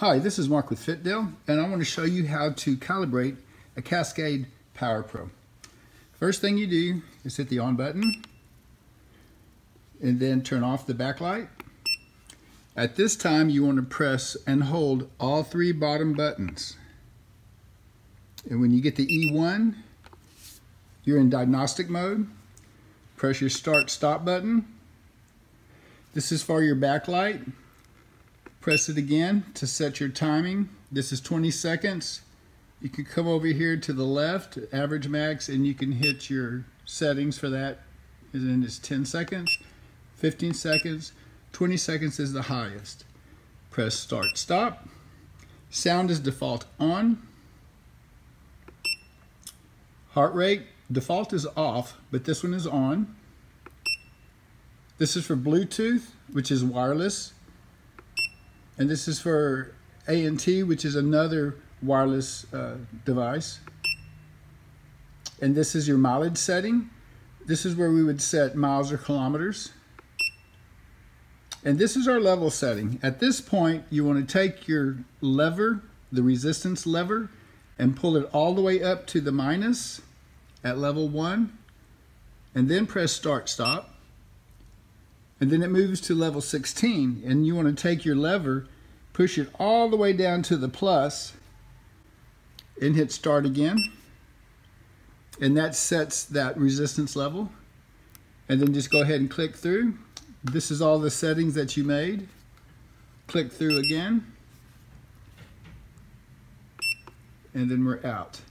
Hi, this is Mark with FitDeal, and I want to show you how to calibrate a Cascade Power Pro. First thing you do is hit the on button, and then turn off the backlight. At this time, you want to press and hold all three bottom buttons. And when you get the E1, you're in diagnostic mode. Press your start stop button. This is for your backlight. Press it again to set your timing. This is 20 seconds. You can come over here to the left, average max, and you can hit your settings for that. And then it's 10 seconds, 15 seconds, 20 seconds is the highest. Press start, stop. Sound is default on. Heart rate, default is off, but this one is on. This is for Bluetooth, which is wireless. And this is for ANT, which is another wireless uh, device. And this is your mileage setting. This is where we would set miles or kilometers. And this is our level setting. At this point, you want to take your lever, the resistance lever, and pull it all the way up to the minus at level one, and then press start stop and then it moves to level 16 and you want to take your lever push it all the way down to the plus and hit start again. And that sets that resistance level. And then just go ahead and click through. This is all the settings that you made. Click through again. And then we're out